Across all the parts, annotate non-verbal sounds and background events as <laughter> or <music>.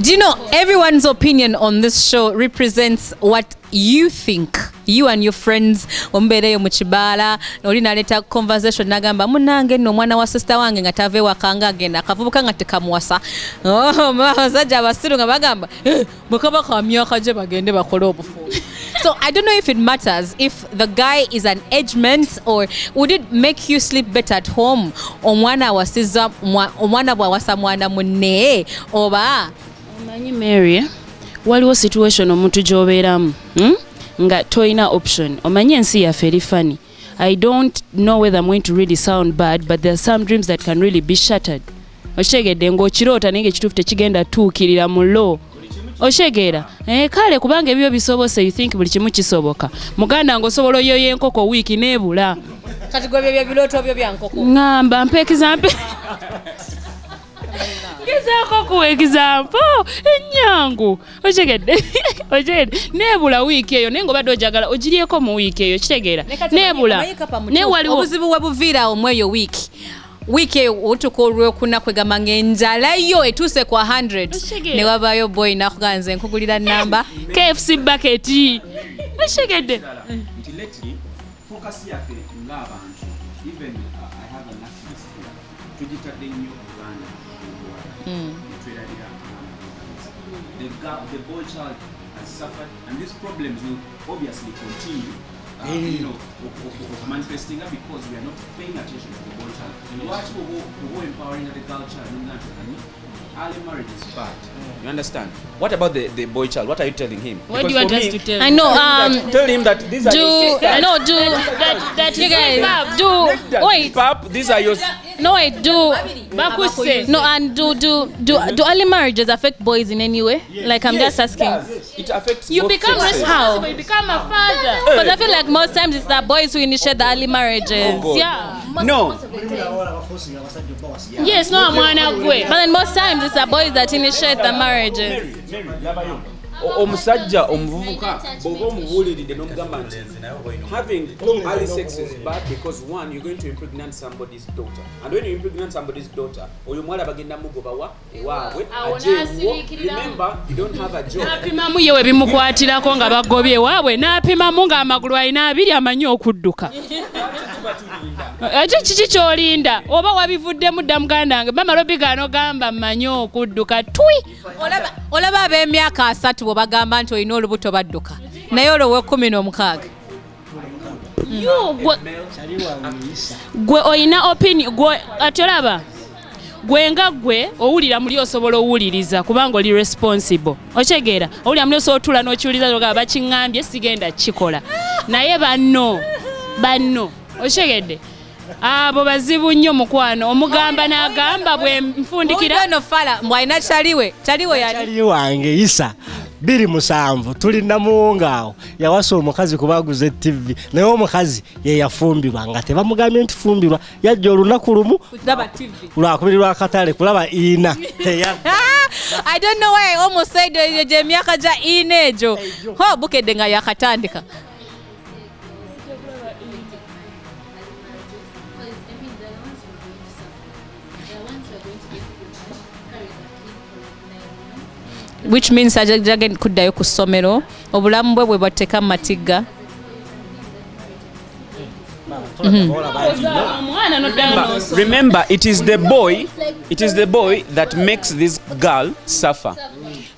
Do you know everyone's opinion on this show represents what you think? You and your friends ombeereyo mu kibaala oli naleeta conversation nagamba munange nno omwana wa sista wange nga tava ewaka nga agenda akavubuka nga tekamuwasa Oh, abasajja abasiru nga bagamba "Eh, bwe kaba ka myaka gye bagende bakole obufumbo so i don't know if it matters if the guy is an edgement or would it make you sleep better at home? Omwana awasiza mwa- omwana bw'awasa mwana munne oba omanyi mary waliwo situation omuntu gy'obeeramu hmm? nga toyina option. Omanyi ensi yaffe eri fani i don't know whether i'm going to really sound bad but there are some dreams that can really be shattered. Okitegedde ng'okiroota naye ngaekituufu tekigenda tuukirira mu lo okitegeera eh, kale kubanga ebyo bisobose you think buli kimu kisoboka. Muganda ng'osobola oyoyo enkoko wiiki n'ebula. Kati gwe byebyo ebirooto byo byankoko ŋŋamba mpa ekizampe <laughs> gezaako kuwa ekizampo ennyangu. Okitegedde <laughs> okitegedde neebula wiiki eyo naye ngaobadde ojagala ogiryeko mu wiiki eyo kitegeera. Neebula naye waliwo obuzibu we buviiraawo mu eyo wiiki. Wiiki eyo otuka olwokuna kwegamba ngaenjala yo etuuse kwa 100 Okitegeera. ne wabaayo boy nakugaa nze nkugulira namba. Kfc baketi okitegedde tugitadde nnyo uganda netwerabira the, girl, the boy child has suffered and these problems will obviously continue uh, you know, of- of- of manifesting up because we are not paying attention to the boy child. Lwaki oba- oba empowering the girl child not early marriage is bad. You understand? What about the, the boy child? What are you telling him? What do you Because want for us to tell him? i know um, Tell him that these are your sisters. no do that, that you guys love. do wait Pap, these are your. No I do bakuse no and do do do do early marriages affect boys in any way like i'm just asking It affects you both become sexes. responsible you become a father because i feel like most times it's the boys who initiate the early marriages Oh, yeah No, yes no mwana gwe but then most times it's the boys that initiate the marriages O- omusajja omuvubuka bw'oba omubuuliridde n'omugamba nti having early sex is bad because one you're going to impregnate somebody's daughter. And when you impregnate somebody's daughter oyo omuwala bagenda mugoba wa ewaabwe Awo ajje ewo n'asiriikiriramu. remember you don't have a job. N'apimamu ye we bimukwatirako nga bagobye ewaabwe n'apimamu ng'amagulu alina abiri amanyi okudduka <laughs> ate kiki kyolinda? Oba wabivuddemu dda muganda wange mama lobi gano gamba mmanyi okudduka twi! Olaba ab'emyaka asatu bwe bagamba nti olina olubuto badduka. Naye olwo wekumi n'omukaaga. Gwe- olina opini gwe ati olaba gwe nga gwe owulira muli osobola owuliriza kubanga oli responsible. Okyegeera owulira muli osobola otula n'okiwuliriza nogaa bakiŋŋambye sigenda kikola naye banno banno okyegedde abo bazibu nnyo mukwano. Omugamba n'agamba bwe nfundikira. Eno fala mbwalina kyaliwe kyaliwe yali ali wange isa biri musanvu tuli namuwonga awo yawasa omukazi kuba aguze tv naye omukazi ye yafumbirwa nga tebamugambye nti fumbirwa. Yajja olunaku lumu lwakubiri lwakatale kulaba ina. <laughs> I don't know why I almost said eyo gyemyaka gya ina egyo. Ho bukedde nga yakatandika which means ajagenda kuddayo ku ssomero obulamu bwe bwe bwateeka matigga remember it is the boy it is the boy that makes this girl suffer.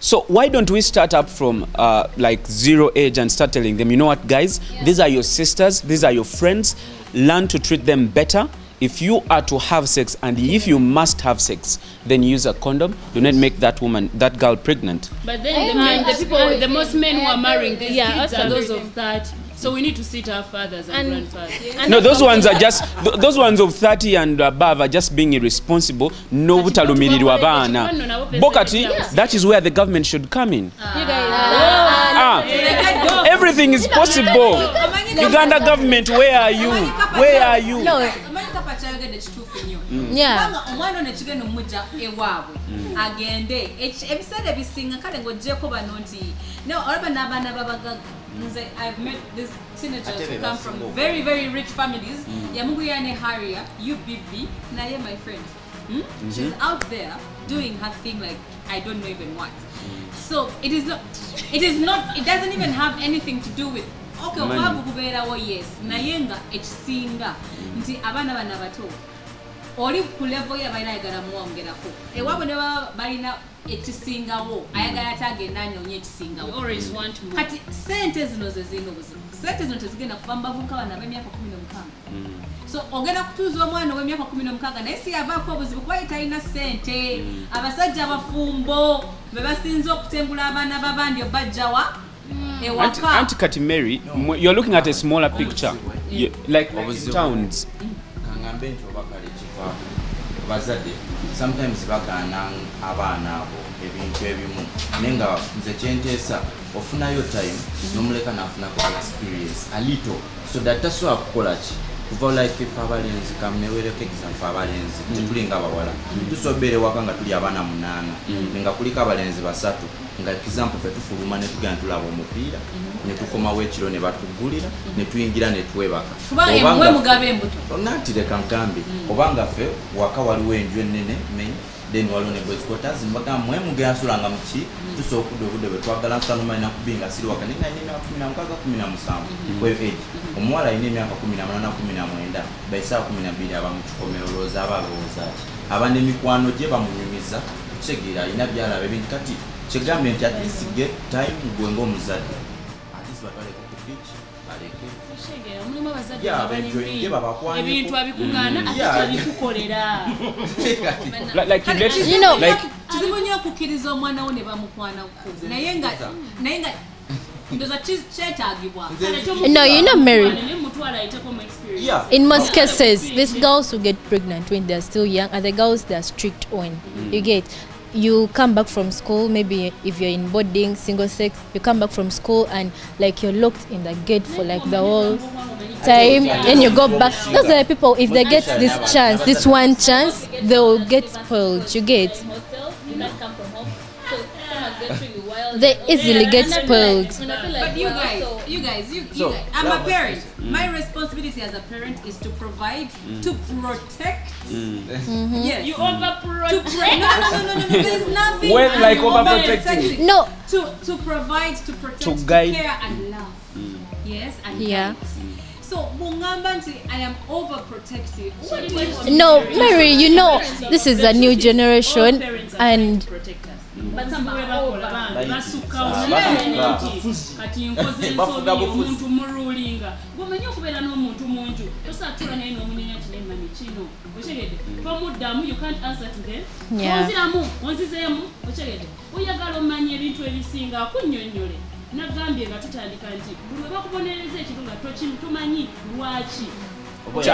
So why don't we start up from uh, like zero age and start telling them you know what guys? These are your sisters these are your friends. Learn to treat them better if you are to have sex and if you must have sex then use a condom. Do not make that woman that girl pregnant. But then the, men, the people, the most men who are marrying these Yeah, kids are those of that. So we need to sit our fathers and, grandfathers. no those ones are just th- those ones of 30 and above are just being irresponsible no butalumirirwa baana bo kati that is where the government should come in. Ah, ah. everything is possible. Uganda government, where are you? Where are you? Kubanga omwana ono ekigenda omujja ewaabwe agende eki- ebiseera ebisinga kale ng'oggyeko bano nti olaba n'abaana babagaga nze i've met these teenagers who come from very very rich families yamugulira ne haria ubb naye my friend Hmm? She's out there doing her thing like I don't know even what. So it is not. It is not. It doesn't even have anything to do with. Okay, obwavu yes naye nga ekisinga nti abaana bano abato oli ku levo ye balina ayagala mwongerako ewaabwe ne baba balina ekisingawo ayagala ate agenda anyoonye ekisingawo. Kati sente zino ze zirina obuzibu. Sente zino tezigenda kuva mu bavubuka bano ab'emyaka kumi n'omukaaga. So ogenda kutuuza omwana ow'emyaka kumi n'omukaaga naye si yavaako obuzibu kuba ye talina sente abasajja abafumbo be basinze okutengula abaana b'abandi obajjawa Auntie, ewaka. Auntie Kati Mary, you're looking at a smaller picture. You, like Obuzibu. towns. kangambe nti oba kale kiva bazadde sometimes bagaana abaana abo ebintu ebimu. Naye nga nze kyenteesa ofunayo time n'omuleka nafunako experience alito so that tasobola kukola ki? Kuva like fe abalenzi kamunewereko example abalenzi tetulinga abawala tusobeera ewaka nga tuli abaana munaana. Nga kuliko abalenzi basatu nga example ffe tufuluma ne tugenda tulaba omupiira ne tukomawo ekiro ne batugulira ne tuyingira ne twebaka. Nanti leka nkambi. Obanga ffe waka waliwo enju ennene menyi then waliwo ne boys quarters mbaga mwe mugeyasulanga muki tusobola okudda obudde bwetwagala nsanuma na kubi nga siri wakati nina emyaka kumi namukaaga kumi namusanvu wave age omuwala alina emyaka kumi namunana kumi namwenda baisaa kumi nabiri aba mukikomero olowooza aba alowooza aba. Nemikwano gye bamunyumiza. Kitegeera alina byalaba ebintu kati kyegambye nti atlisige time. Gwe ngaomuzadde atlist batwaleko ku biiki baleke omulimu abazadde ebintu abikugaana ate tebikukolera <laughs> kizibu nnyo okukkiriza omwana wo ne bamukwanako naye nga No, you're not married. Yeah. In most cases, these girls who get pregnant when they're still young are the girls that are strict on. Mm. You get. You come back from school, maybe if you're in boarding, single sex, you come back from school and like you're locked in the gate for like the whole time and you go back. Those are people, if they get this chance, this one chance, they'll get spoiled. You get, they easily get spoiled. But you guys, you guys, you, you So, guys, I'm a parent. it. My mm. responsibility as a parent is to provide, mm. to protect. Mm. Mm-hmm. Yes. you overprotect pro- no, no, no, no, no, no. There's nothing. When, like, overprotecting? sexy. No, To to provide, to protect, To to, guide. care and love. Yes, and Yeah. guide. So mungamba I am overprotective. What do you no, Mary, you know, this is a new generation and kati nkoze ensobi omuntu mululinga gwomanyi okubeera n'omuntu munju tosatula naye n'omunyenya nti nemani kino okyegedde tomuddamu you can't answer to them onziramu onzizeemu okyegedde oyagala omanya ebintu ebisinga akunnyonnyole nagambye nga tutandika nti buli we bakubonereza ekiro nga tomanyi lwaki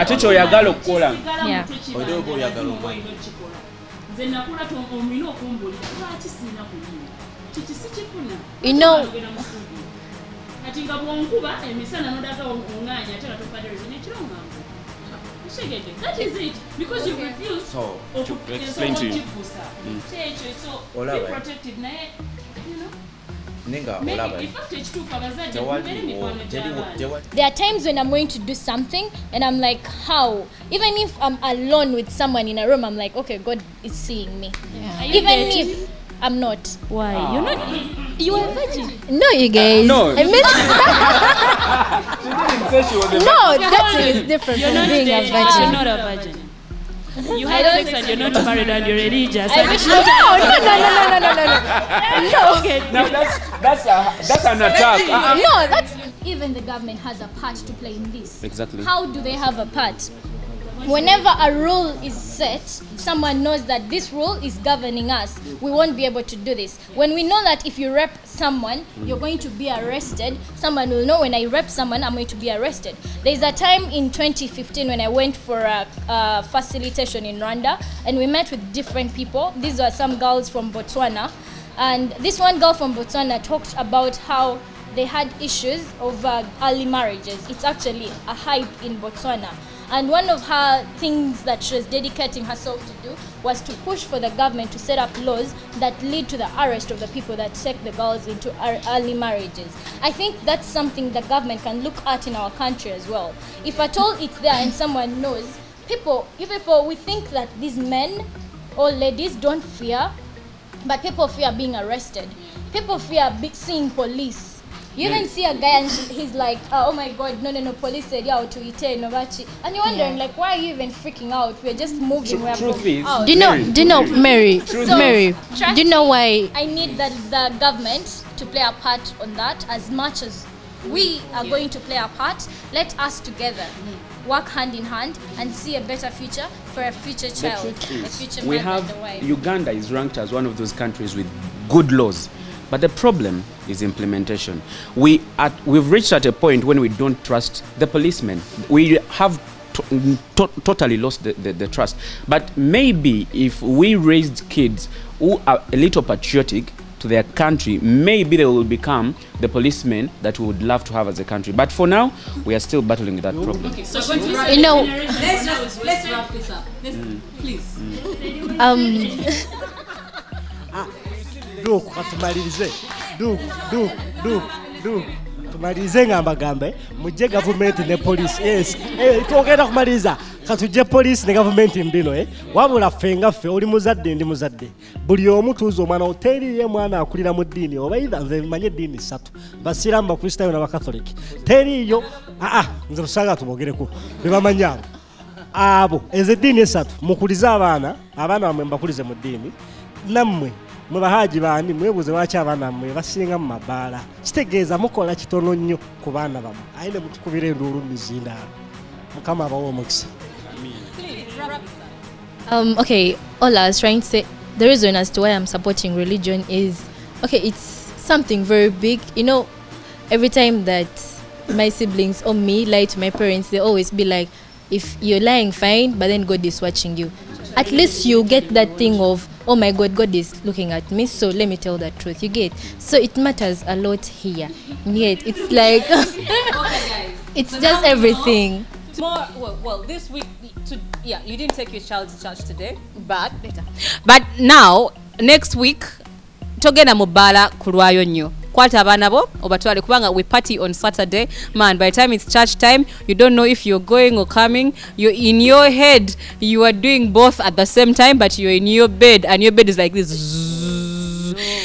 ate kyoyagala okukola Yeah. Oli oba oyagala omanya. okikola nze nakula omulina okumbulira lwaki siina kuyiwa kiki sikifuna kati nga bwonkuba emisana nodaga oŋŋanya ate nga tofadereza nekiro ngangu Otegedde? that is it because you refuse So, oku- to explain to you. okukibuusa. kyekyo so be Olaba. protected naye you know, there are times when I'm going to do something and I'm like, how? Even if I'm alone with someone in a room, I'm like, okay, God is seeing me. Yeah. Even dating? if I'm not. why you're not you are a virgin No, you guys. no. I mean, <laughs> <laughs> she didn't say she was a virgin. no, that is different you're from not being a virgin. you're not a virgin you had sex and you're not married and you're religious I wish no, no, no, no, no, no, no, no, no. okay Now that's that's a, that's an attack. Uh-uh. No, that's even the government has a part to play in this. Exactly. how do they have a part? Whenever a rule is set, someone knows that this rule is governing us. We won't be able to do this. When we know that if you rep someone, you're going to be arrested, someone will know when I rep someone, I'm going to be arrested. There's a time in 2015 when I went for a, a facilitation in Rwanda and we met with different people. These were some girls from Botswana. And this one girl from Botswana talked about how they had issues of uh, early marriages. It's actually a hype in Botswana. And one of her things that she was dedicating herself to do was to push for the government to set up laws that lead to the arrest of the people that take the girls into early marriages. I think that's something the government can look at in our country as well. If at all it's there and someone knows, people, you people, we think that these men or ladies don't fear but people fear being arrested people fear seeing police you even see a guy and he's like uh, oh my god no no no police said yeah to ite novachi and you're wondering like why are you even freaking out we're just moving we're truth going is- out Do you know? Do you know, Mary? So, Mary. Do you know why? I need the, the government to play a part on that as much as we are going to play a part. Let us together work hand in hand and see a better future for a future The child, truth a future we man and a have wife. Uganda is ranked as one of those countries with good laws, but the problem is implementation. We at we've reached at a point when we don't trust the policemen. We have to, to, totally lost the, the, the trust. But maybe if we raised kids who are a little patriotic to their country, maybe they will become the policemen that we would love to have as a country. But for now, we are still battling with that problem. You know, Let's just let's wrap this up. Let's, please. um, <laughs> duku katumalirize duku duku duku duku tumalirize nga mbagambe. Mujje gavumenti ne polisi yes. Eh, twogenda kumaliriza katujje polisi ne gavumenti mbino eh. wabula ffe nga ffe oli muzadde ndi muzadde. Buli omu tuuza omwana wo teriiyo mwana akulira mu ddiini oba eitha nze manye eddiini ssatu. Basiraamu bakristaayo n'abakatholiki teriiyo aa nze tusanga tubogereko bebamanyi abo abo ezo eddiini esatu. Mukulize abaana. Abaana bammwe mbakulize mu ddiini. Nammwe mwe bani bandi mwebuuze lwaki abaana bammwe basinga mu mabaala kitegeeza mukola kitono nnyo ku baana bamu aye ne mutukubira enduulu mizindaalo mukama abawa omukisa um, okay, all I was trying to say, the reason as to why I'm supporting religion is, okay, it's something very big. You know, every time that my siblings or me lie to my parents, they always be like, if you're lying, fine, but then God is watching you. At least you get that thing of, oh my God, God is looking at me, so let me tell the truth. You get? So it matters a lot here. Yet it's like, <laughs> it's just everything. More well, well this week to yeah you didn't take your child to church today but but now next week togenda mubala bbaala kulwayo nnyo kwata abaana bo obatwale kubanga we party on saturday. Man by the time it's church time you don't know if you're going or coming. You're in your head you are doing both at the same time but you're in your bed and your bed is like this.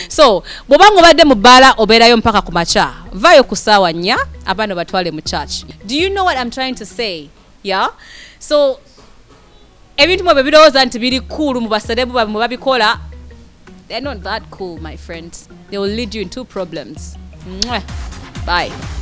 So bw'obanga obadde mu bbaala obeerayo mpaka ku makya vaayo ku saawa nnya abaana batwale mu church. Do you know what i'm trying to say? Yeah? So ebintu mwe bwe birowooza nti biri cool mu baserebu babwe mwe babikola they're not that cool my friends they will lead you into problems. Bye